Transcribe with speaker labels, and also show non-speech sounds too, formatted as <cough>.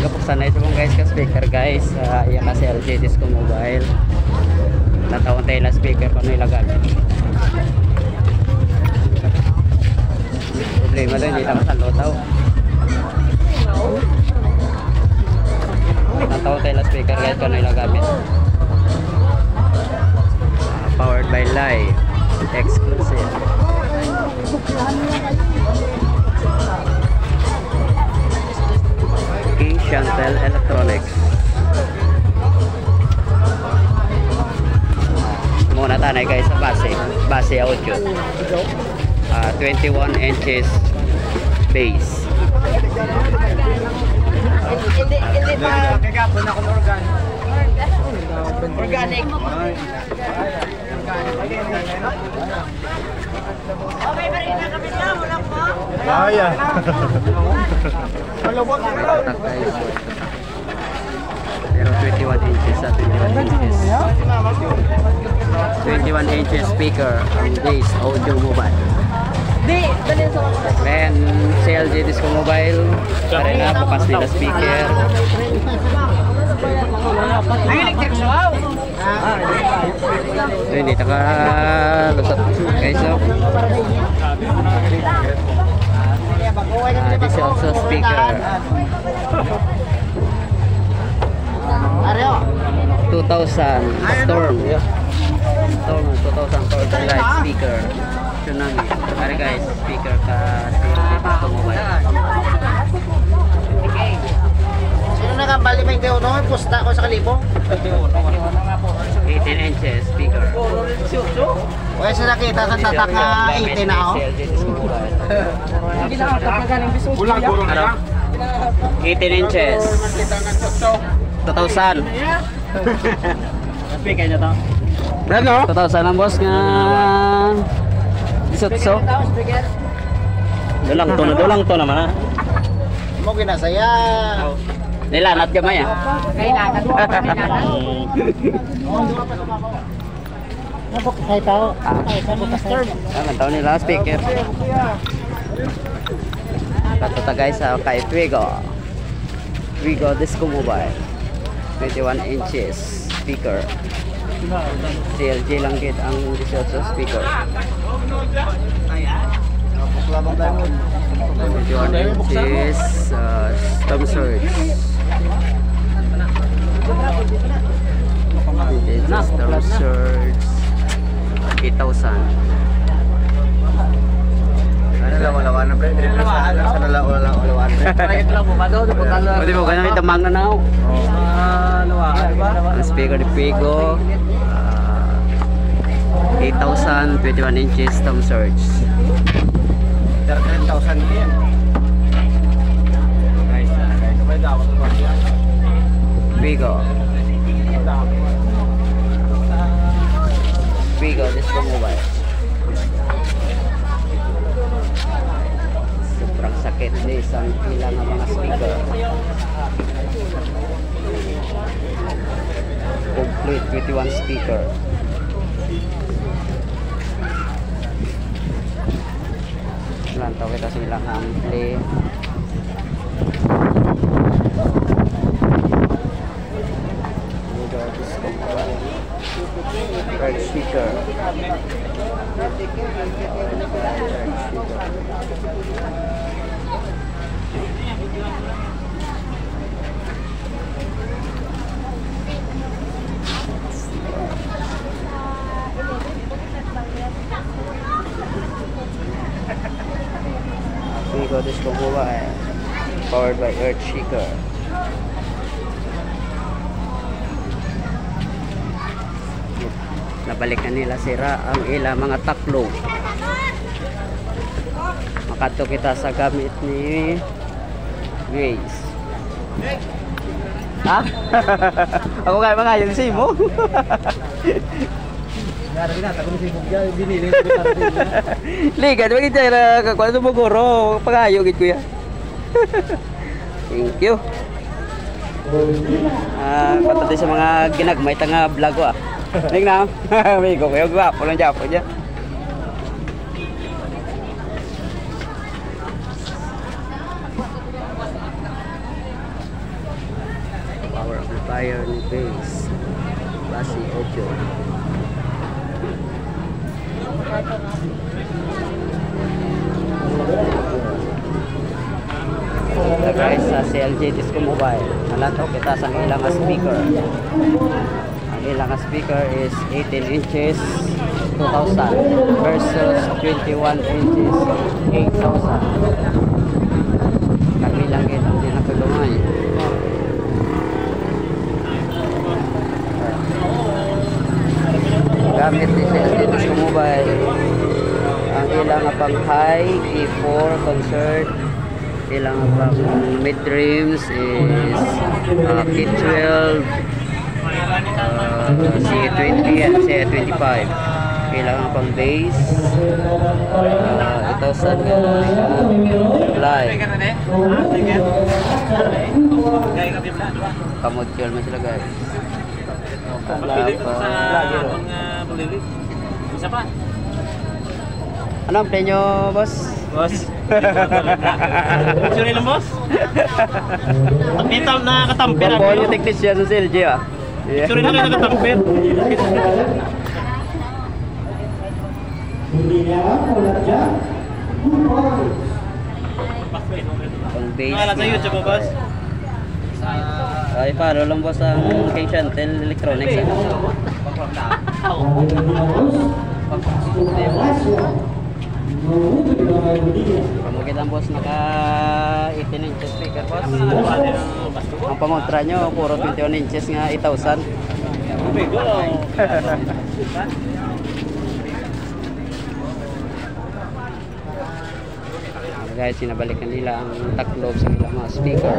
Speaker 1: Nagapuksan na ito mong guys ka speaker guys. Uh, iya kasi LG Disco Mobile. Natawang tayo na speaker kung ano ilagay. Problema doon, hindi lang sa lotaw. Natawang tayo na speaker guys kung ano ilagamit. Uh, powered by Live. Exclusive. Tanay guys sa base. Base audio. Ah, 21 inches base.
Speaker 2: Hindi, hindi pa
Speaker 3: Kagapon ako ng organ.
Speaker 2: organic. Okay, bari na kami na, wala po.
Speaker 3: Kaya.
Speaker 1: Tatak guys. Pero 21 inches sa 21 inches. 21 inches speaker ang base audio mobile.
Speaker 2: Di, dali sa
Speaker 1: Then, CLG Disco Mobile. Pare na, bukas nila speaker.
Speaker 2: Ay, electric wow.
Speaker 1: So, hindi taka lusot guys. So, uh, this is also speaker.
Speaker 2: Areo.
Speaker 1: 2000 Storm. Storm 2000 Storm light speaker. Tsunami. Pare guys, speaker ka Disco Mobile.
Speaker 2: Sino nakabali may teo no? Pusta ko sa kalibo.
Speaker 1: 18 inches speaker.
Speaker 2: Kaya sa nakita sa tatak na 18 na ako.
Speaker 1: CLG Disco Mobile.
Speaker 3: Kulang guro na lang.
Speaker 1: 18 inches. 2,000. <laughs>
Speaker 3: Speaker niya to.
Speaker 1: Ano? 2,000 ang boss nga. Isutso.
Speaker 3: Dulang to na, dulang to naman ha.
Speaker 2: Mo ginasaya.
Speaker 1: Nilanat gamay ah.
Speaker 2: Kailangan mo. Nabok kay tao.
Speaker 1: Tama taon nila speaker. Katuta guys sa kay Twigo. Twigo Disco Mobile. 21 inches speaker. CLG lang gid ang 18 speaker. 21 inches uh, storm surge. Inches storm surge. 8,000.
Speaker 3: Ano lang wala na pre? Sa sa lang wala <laughs>
Speaker 1: Pwede mo ganun ito mga na
Speaker 3: lawa ba?
Speaker 1: Ang speaker ni Pigo. Ah, 8,000, 21 inches storm surge.
Speaker 3: 13,000 yan. Guys, guys, may dapat ko yan.
Speaker 1: Pigo. Pigo, Disco Mobile. Sobrang sakit ni isang pila ng mga speaker. Complete 21 speaker. Lantaw kita silang ampli. Pigo, Disco Mobile. Third speaker. Pigo Disco Mobile. Powered by Earth Shaker. Nabalik na nila sira ang ila mga taklo. Makadto kita sa gamit ni Grace. Ha? <laughs> Ako kaya mga yun si mo. <laughs>
Speaker 3: Nara gina, tago si Bugya, binili <laughs>
Speaker 1: Liga, di ba kita na kakuha mo guro? Pagayo gid kuya. Thank you. Ah, uh, sa mga ginagmay ta nga vlog ko ah. Ning na. <laughs> Amigo kayo gwapo lang japo niya. power amplifier ni bass basi audio Ito CLJ Disco Mobile. Nalato kita sa ilang speaker. Ang ilang speaker is 18 inches 2,000 versus 21 inches 8,000 kami lang yun ang dinatulungan gamit ni CLJ Disco Mobile ang ilang pang high E4 concert ilang pang mid dreams is uh, K12 uh, C20 at C25 ilang pang bass uh, ito sa live kamodjol man sila guys. Ano ang premyo, boss?
Speaker 4: Boss. Sure lang, boss. Dito na katamper.
Speaker 1: Bambo yung technician sa CLJ ah. Yeah.
Speaker 4: Sure lang kayo nakatamper.
Speaker 1: Pang bass.
Speaker 4: Wala sa YouTube, boss.
Speaker 1: Ay, paro lang boss ang King Chantel Electronics. ah. Pamukit ang boss naka 18 inches speaker boss. Ang pangontra nyo, puro 21 inches nga 8,000. <laughs> Ah, guys, sinabalikan nila ang taklob sa ilang mga speaker.